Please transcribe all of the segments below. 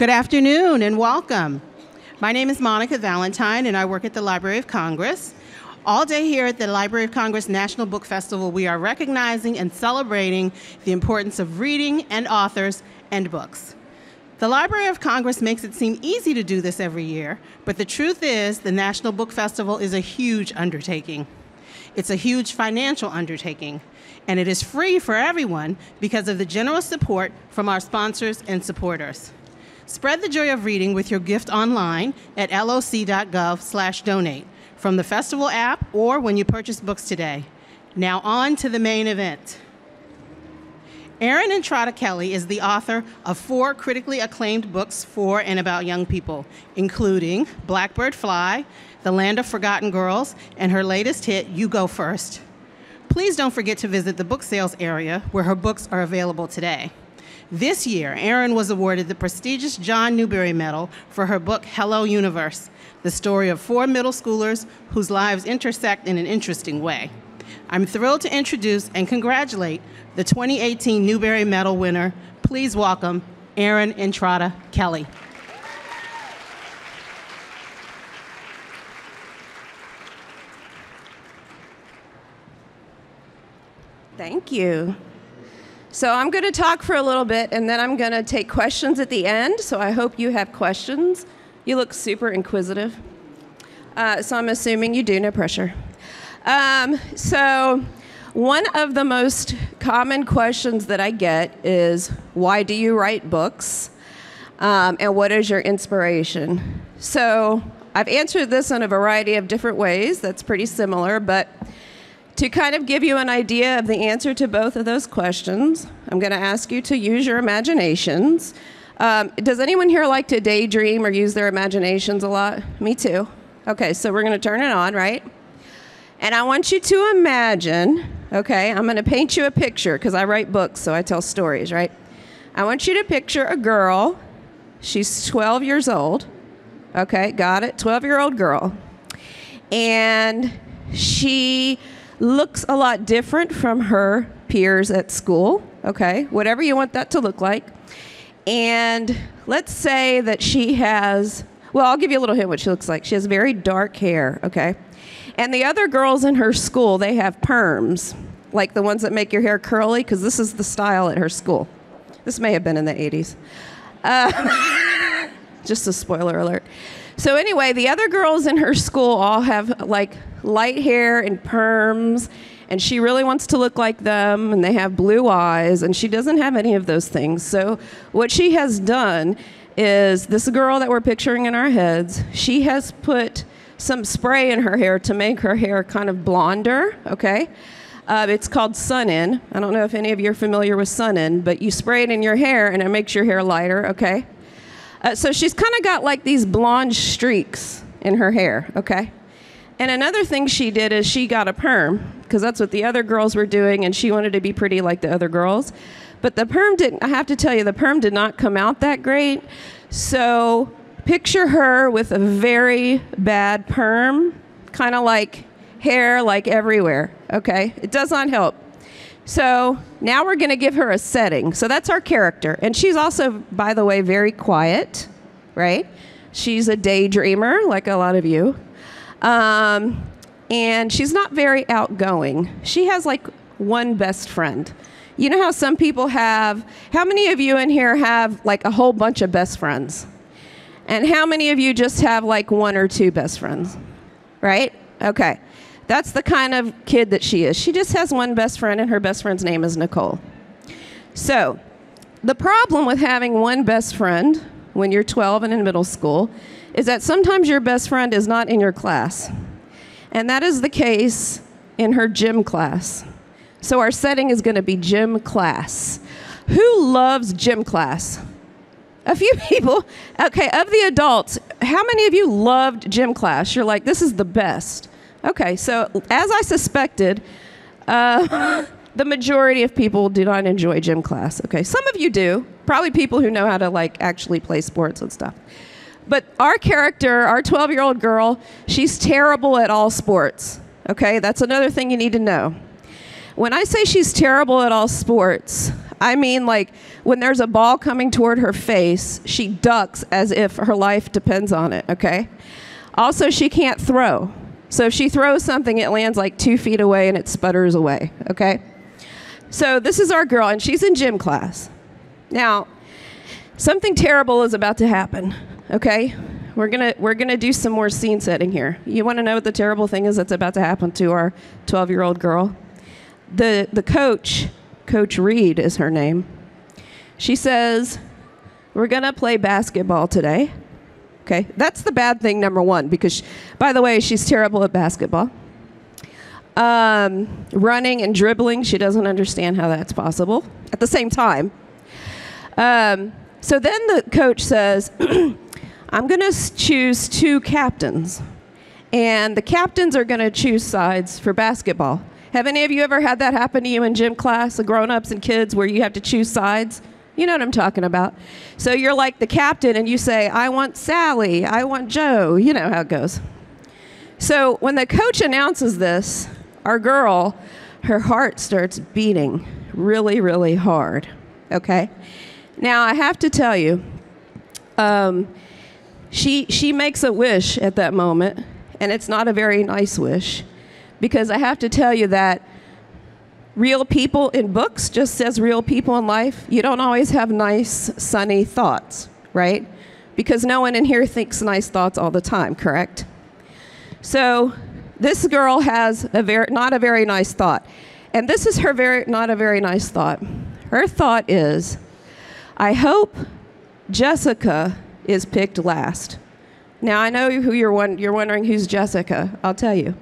Good afternoon and welcome. My name is Monica Valentine and I work at the Library of Congress. All day here at the Library of Congress National Book Festival, we are recognizing and celebrating the importance of reading and authors and books. The Library of Congress makes it seem easy to do this every year, but the truth is the National Book Festival is a huge undertaking. It's a huge financial undertaking, and it is free for everyone because of the generous support from our sponsors and supporters. Spread the joy of reading with your gift online at loc.gov/donate from the festival app or when you purchase books today. Now, on to the main event. Erin Entrada Kelly is the author of four critically acclaimed books for and about young people, including Blackbird Fly, The Land of Forgotten Girls, and her latest hit, You Go First. Please don't forget to visit the book sales area where her books are available today. This year, Erin was awarded the prestigious John Newbery Medal for her book Hello Universe, the story of four middle schoolers whose lives intersect in an interesting way. I'm thrilled to introduce and congratulate the 2018 Newbery Medal winner. Please welcome Erin Entrada Kelly. Thank you. So I'm going to talk for a little bit and then I'm going to take questions at the end. So I hope you have questions. You look super inquisitive. Uh, so I'm assuming you do, no pressure. Um, so, one of the most common questions that I get is why do you write books? Um, and what is your inspiration? So, I've answered this in a variety of different ways. That's pretty similar, but to kind of give you an idea of the answer to both of those questions, I'm going to ask you to use your imaginations. Um, does anyone here like to daydream or use their imaginations a lot? Me too. Okay, so we're going to turn it on, right? And I want you to imagine, okay, I'm going to paint you a picture because I write books, so I tell stories, right? I want you to picture a girl. She's 12 years old. Okay, got it? 12 year old girl. And she looks a lot different from her peers at school. Okay, whatever you want that to look like. And let's say that she has, well, I'll give you a little hint what she looks like. She has very dark hair, okay? And the other girls in her school, they have perms, like the ones that make your hair curly, because this is the style at her school. This may have been in the 80s. Uh, just a spoiler alert. So, anyway, the other girls in her school all have like light hair and perms, and she really wants to look like them, and they have blue eyes, and she doesn't have any of those things. So, what she has done is this girl that we're picturing in our heads, she has put some spray in her hair to make her hair kind of blonder, okay? Uh, it's called Sun-In. I don't know if any of you are familiar with Sun-In, but you spray it in your hair and it makes your hair lighter, okay? Uh, so she's kind of got like these blonde streaks in her hair, okay? And another thing she did is she got a perm, because that's what the other girls were doing, and she wanted to be pretty like the other girls. But the perm didn't, I have to tell you, the perm did not come out that great. So Picture her with a very bad perm, kind of like hair like everywhere, okay? It does not help. So now we're going to give her a setting. So that's our character. And she's also, by the way, very quiet, right? She's a daydreamer, like a lot of you. Um, and she's not very outgoing. She has like one best friend. You know how some people have, how many of you in here have like a whole bunch of best friends? And how many of you just have like one or two best friends? Right? Okay. That's the kind of kid that she is. She just has one best friend, and her best friend's name is Nicole. So, the problem with having one best friend when you're 12 and in middle school is that sometimes your best friend is not in your class. And that is the case in her gym class. So, our setting is going to be gym class. Who loves gym class? A few people. Okay, of the adults, how many of you loved gym class? You're like, this is the best. Okay, so as I suspected, uh, the majority of people do not enjoy gym class. Okay, some of you do. Probably people who know how to like actually play sports and stuff. But our character, our 12 year old girl, she's terrible at all sports. Okay, that's another thing you need to know. When I say she's terrible at all sports, I mean, like when there's a ball coming toward her face, she ducks as if her life depends on it, okay? Also, she can't throw. So if she throws something, it lands like two feet away and it sputters away, okay? So this is our girl, and she's in gym class. Now, something terrible is about to happen, okay? We're gonna, we're gonna do some more scene setting here. You wanna know what the terrible thing is that's about to happen to our 12 year old girl? The, the coach, Coach Reed is her name, she says, We're gonna play basketball today. Okay, that's the bad thing, number one, because, by the way, she's terrible at basketball. Um, running and dribbling, she doesn't understand how that's possible at the same time. Um, so then the coach says, I'm going to choose two captains, and the captains are going to choose sides for basketball. Have any of you ever had that happen to you in gym class, the grown ups and kids, where you have to choose sides? You know what I'm talking about. So you're like the captain, and you say, I want Sally, I want Joe. You know how it goes. So when the coach announces this, our girl, her heart starts beating really, really hard. Okay? Now, I have to tell you, um, she, she makes a wish at that moment, and it's not a very nice wish because I have to tell you that real people in books just says real people in life. You don't always have nice, sunny thoughts, right? Because no one in here thinks nice thoughts all the time, correct? So this girl has a very, not a very nice thought. And this is her very, not a very nice thought. Her thought is, I hope Jessica is picked last. Now, I know who you're, you're wondering who's Jessica. I'll tell you.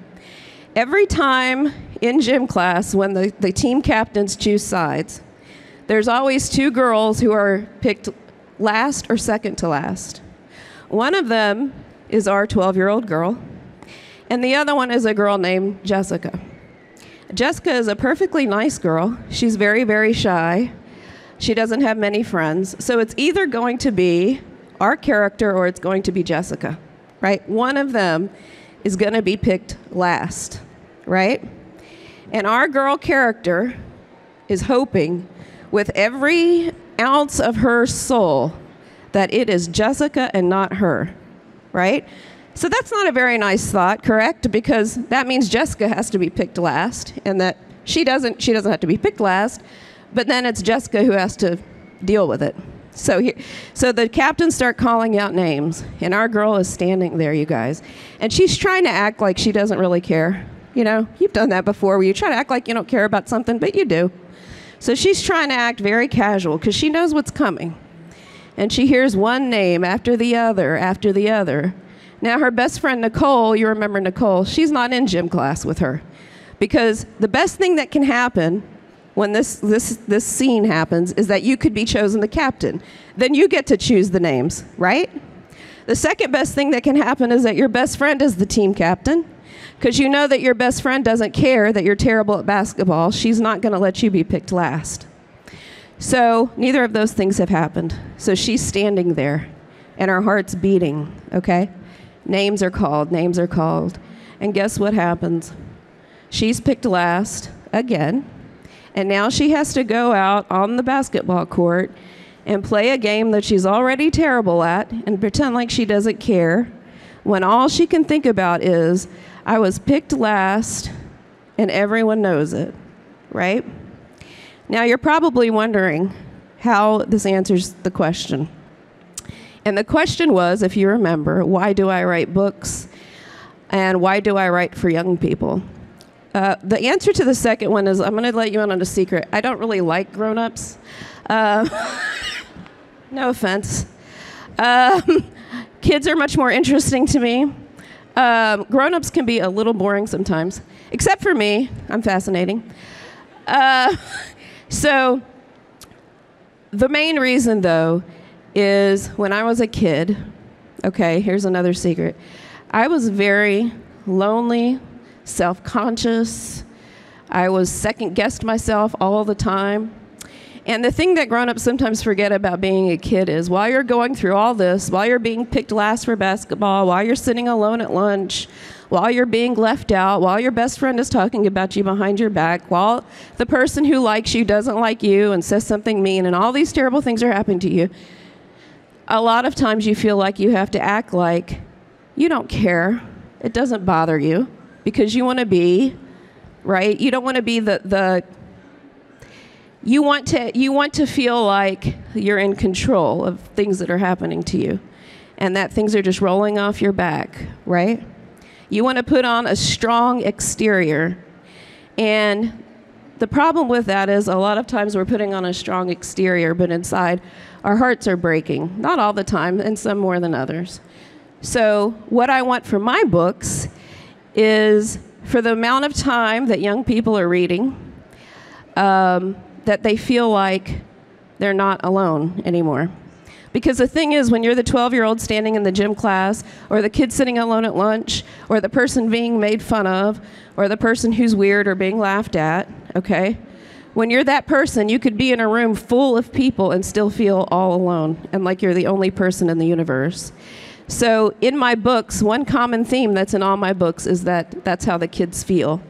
Every time in gym class, when the, the team captains choose sides, there's always two girls who are picked last or second to last. One of them is our 12 year old girl, and the other one is a girl named Jessica. Jessica is a perfectly nice girl. She's very, very shy. She doesn't have many friends. So it's either going to be our character or it's going to be Jessica, right? One of them is going to be picked last, right? And our girl character is hoping with every ounce of her soul that it is Jessica and not her, right? So that's not a very nice thought, correct? Because that means Jessica has to be picked last and that she doesn't she doesn't have to be picked last, but then it's Jessica who has to deal with it. So here, so the captains start calling out names, and our girl is standing there, you guys, and she's trying to act like she doesn't really care. You know, you've done that before, where you try to act like you don't care about something, but you do. So she's trying to act very casual because she knows what's coming, and she hears one name after the other after the other, now, her best friend, Nicole, you remember Nicole, she's not in gym class with her. Because the best thing that can happen when this, this, this scene happens is that you could be chosen the captain. Then you get to choose the names, right? The second best thing that can happen is that your best friend is the team captain. Because you know that your best friend doesn't care that you're terrible at basketball. She's not going to let you be picked last. So, neither of those things have happened. So, she's standing there and her heart's beating, okay? Names are called, names are called. And guess what happens? She's picked last again. And now she has to go out on the basketball court and play a game that she's already terrible at and pretend like she doesn't care when all she can think about is, I was picked last and everyone knows it, right? Now you're probably wondering how this answers the question. And the question was, if you remember, why do I write books? And why do I write for young people? Uh, the answer to the second one is I'm going to let you in on a secret. I don't really like grown ups. Uh, no offense. Um, kids are much more interesting to me. Um, grown ups can be a little boring sometimes, except for me. I'm fascinating. Uh, so, the main reason, though, is when I was a kid, okay, here's another secret. I was very lonely, self conscious. I was second guessed myself all the time. And the thing that grown ups sometimes forget about being a kid is while you're going through all this, while you're being picked last for basketball, while you're sitting alone at lunch, while you're being left out, while your best friend is talking about you behind your back, while the person who likes you doesn't like you and says something mean, and all these terrible things are happening to you, a lot of times you feel like you have to act like you don't care. It doesn't bother you because you want to be, right? You don't want to be the, the you want to you want to feel like you're in control of things that are happening to you and that things are just rolling off your back, right? You want to put on a strong exterior. And the problem with that is a lot of times we're putting on a strong exterior, but inside our hearts are breaking. Not all the time, and some more than others. So, what I want for my books is for the amount of time that young people are reading, um, that they feel like they're not alone anymore. Because the thing is, when you're the 12 year old standing in the gym class, or the kid sitting alone at lunch, or the person being made fun of, or the person who's weird or being laughed at, okay? When you're that person, you could be in a room full of people and still feel all alone and like you're the only person in the universe. So, in my books, one common theme that's in all my books is that that's how the kids feel.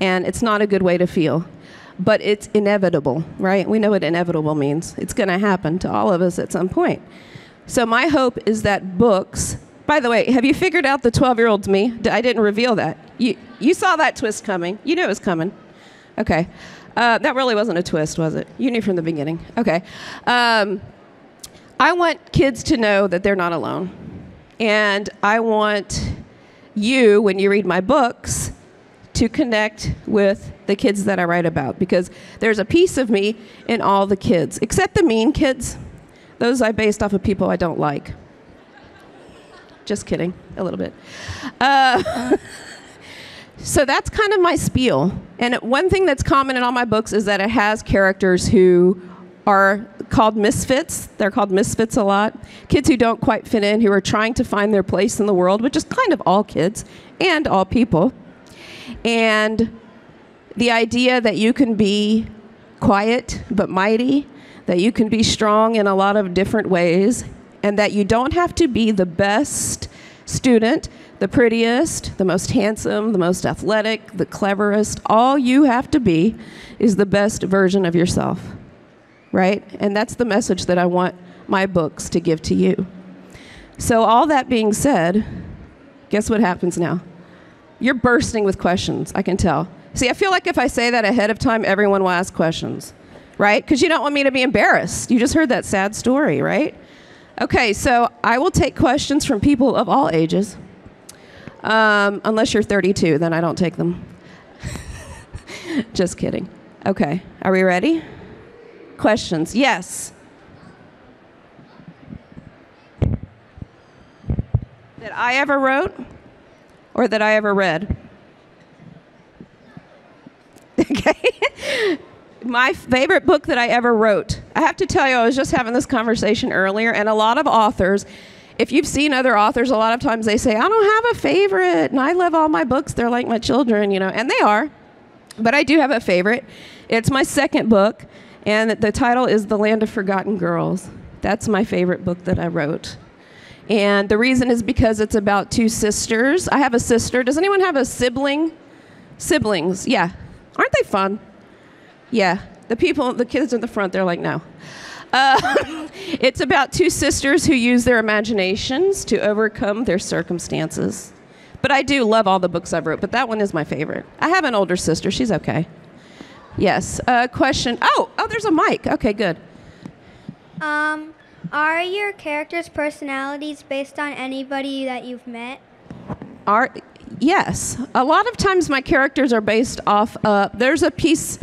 And it's not a good way to feel but it's inevitable, right? We know what inevitable means. It's going to happen to all of us at some point. So my hope is that books. By the way, have you figured out the 12-year-old's me? I didn't reveal that. You you saw that twist coming. You knew it was coming. Okay. Uh, that really wasn't a twist, was it? You knew from the beginning. Okay. Um, I want kids to know that they're not alone. And I want you, when you read my books, to connect with the kids that I write about because there's a piece of me in all the kids, except the mean kids. Those I based off of people I don't like. Just kidding, a little bit. Uh, so that's kind of my spiel. And one thing that's common in all my books is that it has characters who are called misfits. They're called misfits a lot. Kids who don't quite fit in, who are trying to find their place in the world, which is kind of all kids and all people. And the idea that you can be quiet but mighty, that you can be strong in a lot of different ways, and that you don't have to be the best student, the prettiest, the most handsome, the most athletic, the cleverest. All you have to be is the best version of yourself, right? And that's the message that I want my books to give to you. So, all that being said, guess what happens now? You're bursting with questions, I can tell. See, I feel like if I say that ahead of time, everyone will ask questions, right? Because you don't want me to be embarrassed. You just heard that sad story, right? Okay, so I will take questions from people of all ages. Um, unless you're 32, then I don't take them. just kidding. Okay, are we ready? Questions? Yes. That I ever wrote? or that I ever read. Okay. My favorite book that I ever wrote. I have to tell you, I was just having this conversation earlier, and a lot of authors, if you've seen other authors, a lot of times they say, I don't have a favorite, and I love all my books. They're like my children, you know, and they are. But I do have a favorite. It's my second book, and the title is The Land of Forgotten Girls. That's my favorite book that I wrote. And the reason is because it's about two sisters. I have a sister. Does anyone have a sibling? Siblings, yeah. Aren't they fun? Yeah. The people, the kids in the front, they're like, no. Uh, it's about two sisters who use their imaginations to overcome their circumstances. But I do love all the books I've wrote, but that one is my favorite. I have an older sister. She's okay. Yes. Uh, question. Oh, oh, there's a mic. Okay, good. Um, are your characters' personalities based on anybody that you've met? Are yes. A lot of times my characters are based off. Uh, there's a piece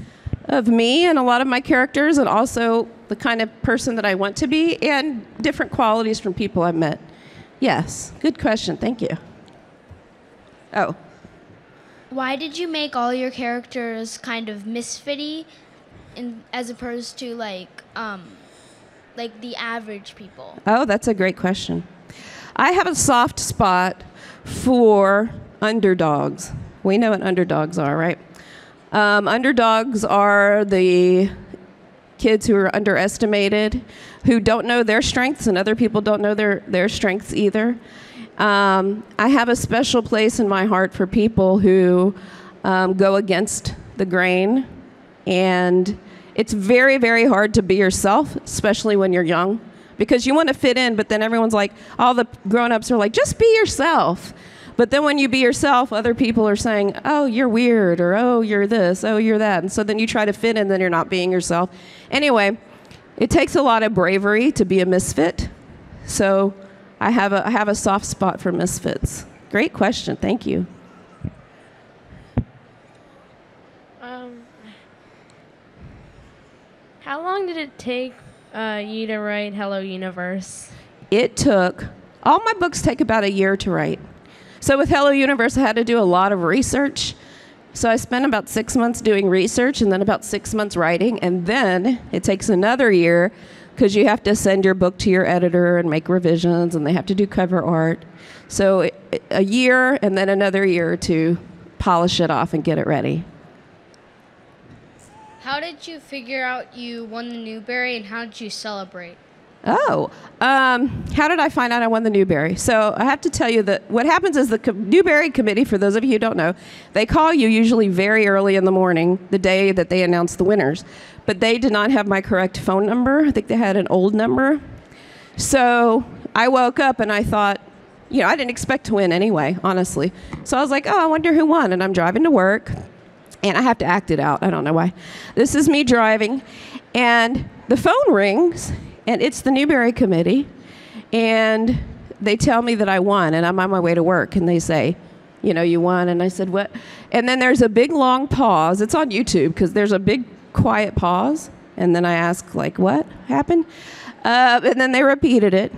of me and a lot of my characters, and also the kind of person that I want to be, and different qualities from people I've met. Yes. Good question. Thank you. Oh. Why did you make all your characters kind of misfitty, in, as opposed to like um, like the average people? Oh, that's a great question. I have a soft spot for underdogs. We know what underdogs are, right? Um, underdogs are the kids who are underestimated, who don't know their strengths, and other people don't know their, their strengths either. Um, I have a special place in my heart for people who um, go against the grain, and it's very, very hard to be yourself, especially when you're young, because you want to fit in, but then everyone's like, all the grown ups are like, just be yourself. But then when you be yourself, other people are saying, oh, you're weird, or oh, you're this, oh, you're that. And so then you try to fit in, then you're not being yourself. Anyway, it takes a lot of bravery to be a misfit. So I have a, I have a soft spot for misfits. Great question. Thank you. Um, how long did it take uh, you to write Hello Universe? It took, all my books take about a year to write. So with Hello Universe, I had to do a lot of research. So I spent about six months doing research and then about six months writing. And then it takes another year because you have to send your book to your editor and make revisions and they have to do cover art. So it, a year and then another year to polish it off and get it ready. How did you figure out you won the Newbery and how did you celebrate? Oh, um, how did I find out I won the Newbery? So I have to tell you that what happens is the Co- Newbery Committee, for those of you who don't know, they call you usually very early in the morning, the day that they announce the winners. But they did not have my correct phone number. I think they had an old number. So I woke up and I thought, you know, I didn't expect to win anyway, honestly. So I was like, oh, I wonder who won. And I'm driving to work and I have to act it out. I don't know why. This is me driving, and the phone rings, and it's the Newbery Committee, and they tell me that I won, and I'm on my way to work, and they say, you know, you won, and I said, what? And then there's a big long pause. It's on YouTube because there's a big quiet pause, and then I ask, like, what happened? Uh, and then they repeated it,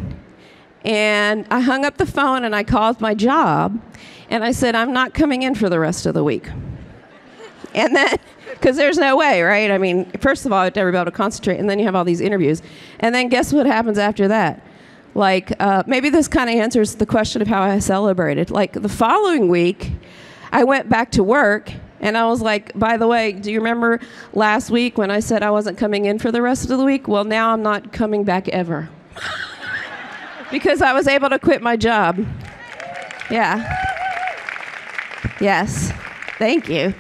and I hung up the phone, and I called my job, and I said, I'm not coming in for the rest of the week. And then, because there's no way, right? I mean, first of all, I'd never be able to concentrate, and then you have all these interviews. And then guess what happens after that? Like, uh, maybe this kind of answers the question of how I celebrated. Like, the following week, I went back to work, and I was like, by the way, do you remember last week when I said I wasn't coming in for the rest of the week? Well, now I'm not coming back ever. because I was able to quit my job. Yeah. Yes. Thank you.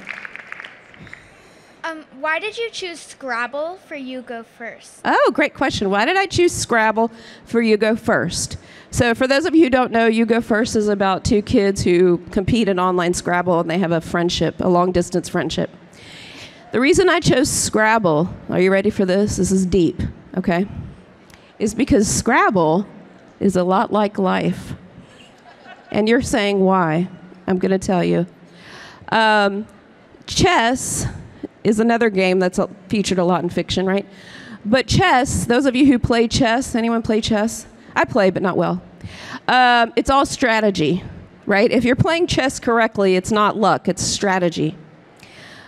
Um, why did you choose Scrabble for You Go First? Oh, great question. Why did I choose Scrabble for You Go First? So, for those of you who don't know, You Go First is about two kids who compete in online Scrabble and they have a friendship, a long distance friendship. The reason I chose Scrabble, are you ready for this? This is deep, okay? Is because Scrabble is a lot like life. And you're saying why? I'm going to tell you. Um, chess is another game that's uh, featured a lot in fiction, right? But chess, those of you who play chess, anyone play chess? I play, but not well. Um, it's all strategy, right? If you're playing chess correctly, it's not luck, it's strategy.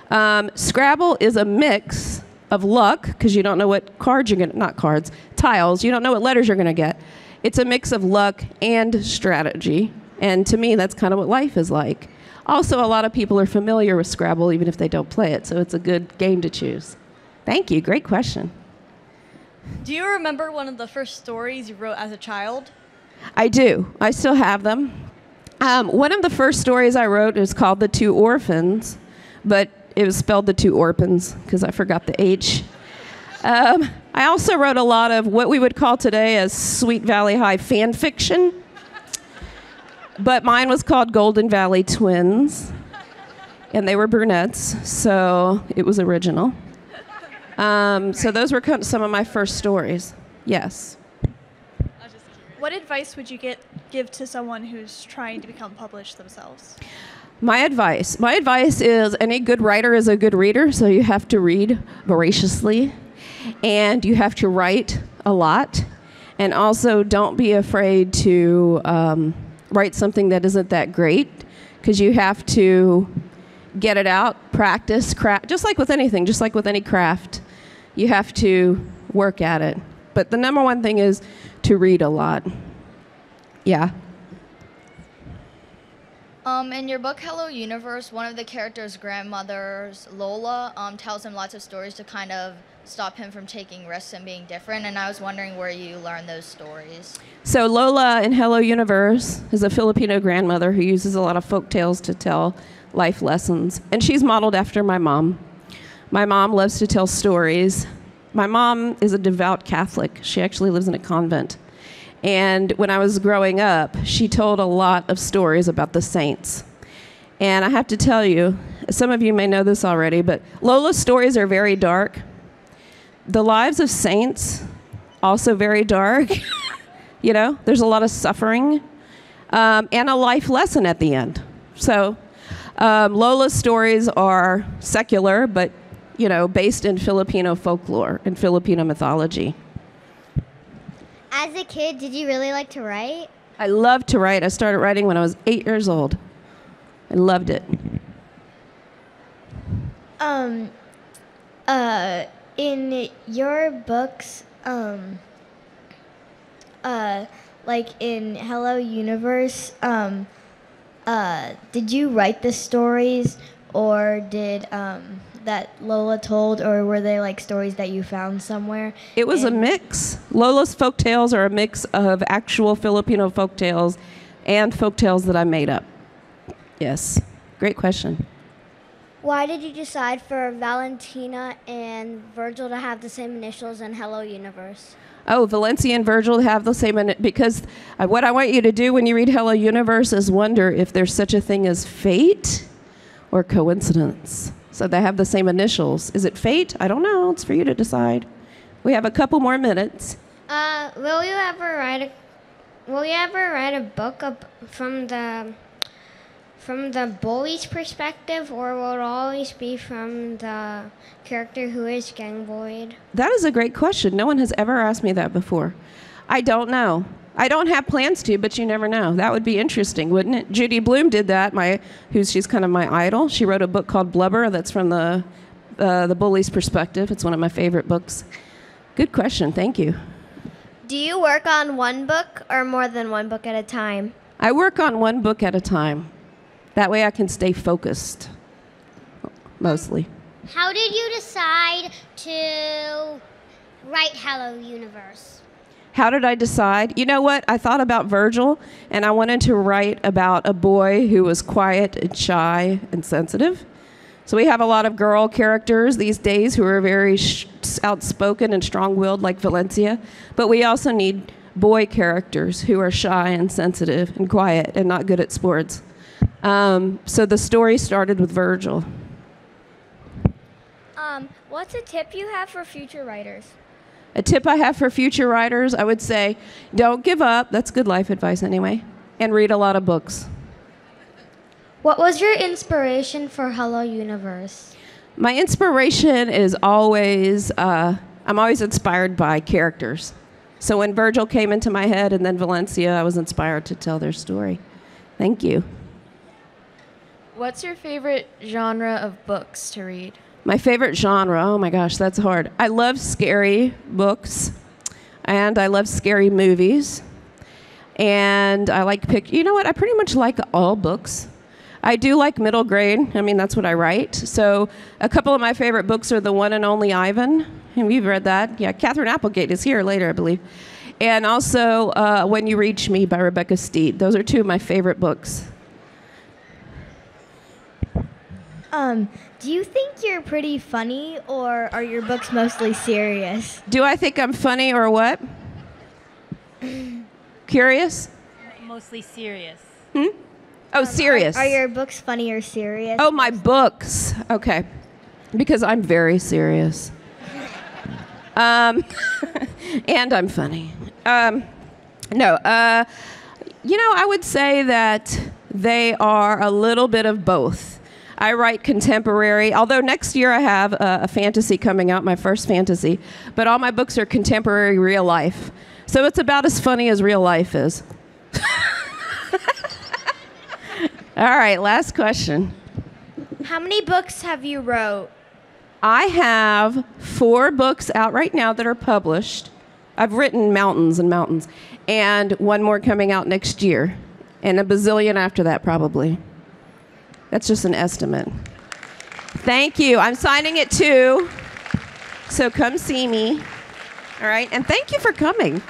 Um, Scrabble is a mix of luck, because you don't know what cards you're going to, not cards, tiles, you don't know what letters you're going to get. It's a mix of luck and strategy. And to me, that's kind of what life is like. Also, a lot of people are familiar with Scrabble even if they don't play it, so it's a good game to choose. Thank you. Great question. Do you remember one of the first stories you wrote as a child? I do. I still have them. Um, one of the first stories I wrote is called The Two Orphans, but it was spelled The Two Orphans because I forgot the H. Um, I also wrote a lot of what we would call today as Sweet Valley High fan fiction. But mine was called Golden Valley Twins, and they were brunettes, so it was original. Um, so those were some of my first stories. Yes. What advice would you get give to someone who's trying to become published themselves? My advice. My advice is any good writer is a good reader, so you have to read voraciously and you have to write a lot. And also, don't be afraid to um, write something that isn't that great because you have to get it out, practice, craft, just like with anything, just like with any craft. You have to work at it. But the number one thing is to read a lot. Yeah. Um, in your book Hello Universe, one of the characters' grandmothers, Lola, um, tells him lots of stories to kind of stop him from taking risks and being different. And I was wondering where you learned those stories. So Lola in Hello Universe is a Filipino grandmother who uses a lot of folk tales to tell life lessons, and she's modeled after my mom. My mom loves to tell stories. My mom is a devout Catholic. She actually lives in a convent. And when I was growing up, she told a lot of stories about the saints. And I have to tell you, some of you may know this already, but Lola's stories are very dark. The lives of saints, also very dark. you know, there's a lot of suffering um, and a life lesson at the end. So um, Lola's stories are secular, but, you know, based in Filipino folklore and Filipino mythology. As a kid, did you really like to write? I loved to write. I started writing when I was eight years old. I loved it. Um, uh, in your books, um, uh, like in Hello Universe, um, uh, did you write the stories or did um, that Lola told, or were they like stories that you found somewhere? It was a mix. Lola's folk tales are a mix of actual Filipino folk tales and folk tales that I made up. Yes. Great question. Why did you decide for Valentina and Virgil to have the same initials in Hello Universe? Oh, Valencia and Virgil have the same, in- because uh, what I want you to do when you read Hello Universe is wonder if there's such a thing as fate or coincidence. So they have the same initials. Is it fate? I don't know. It's for you to decide. We have a couple more minutes. Uh, will you ever write a Will you ever write a book from the from the bully's perspective, or will it always be from the character who is gang bullied? That is a great question. No one has ever asked me that before. I don't know. I don't have plans to, but you never know. That would be interesting, wouldn't it? Judy Blume did that. My, who's she's kind of my idol. She wrote a book called Blubber. That's from the uh, the bully's perspective. It's one of my favorite books. Good question. Thank you. Do you work on one book or more than one book at a time? I work on one book at a time. That way I can stay focused. Mostly. How did you decide to write Hello Universe? How did I decide? You know what? I thought about Virgil, and I wanted to write about a boy who was quiet and shy and sensitive. So we have a lot of girl characters these days who are very sh- outspoken and strong willed, like Valencia. But we also need boy characters who are shy and sensitive and quiet and not good at sports. Um, so the story started with Virgil. Um, what's a tip you have for future writers? A tip I have for future writers, I would say don't give up. That's good life advice, anyway. And read a lot of books. What was your inspiration for Hello Universe? My inspiration is always, uh, I'm always inspired by characters. So when Virgil came into my head and then Valencia, I was inspired to tell their story. Thank you. What's your favorite genre of books to read? My favorite genre, oh my gosh, that's hard. I love scary books and I love scary movies. And I like pick, you know what? I pretty much like all books. I do like middle grade. I mean, that's what I write. So, a couple of my favorite books are The One and Only Ivan. Have you read that? Yeah, Katherine Applegate is here later, I believe. And also uh, When You Reach Me by Rebecca Stead. Those are two of my favorite books. Um, do you think you're pretty funny, or are your books mostly serious? Do I think I'm funny or what? Curious? Mostly serious. Hmm? Oh, serious. Are, are your books funny or serious? Oh, my books. Okay. Because I'm very serious. Um, and I'm funny. Um, no, uh, you know, I would say that they are a little bit of both. I write contemporary, although next year I have a, a fantasy coming out, my first fantasy, but all my books are contemporary real life. So it's about as funny as real life is. all right, last question. How many books have you wrote? I have four books out right now that are published. I've written mountains and mountains, and one more coming out next year, and a bazillion after that, probably. That's just an estimate. Thank you. I'm signing it too. So come see me. All right. And thank you for coming.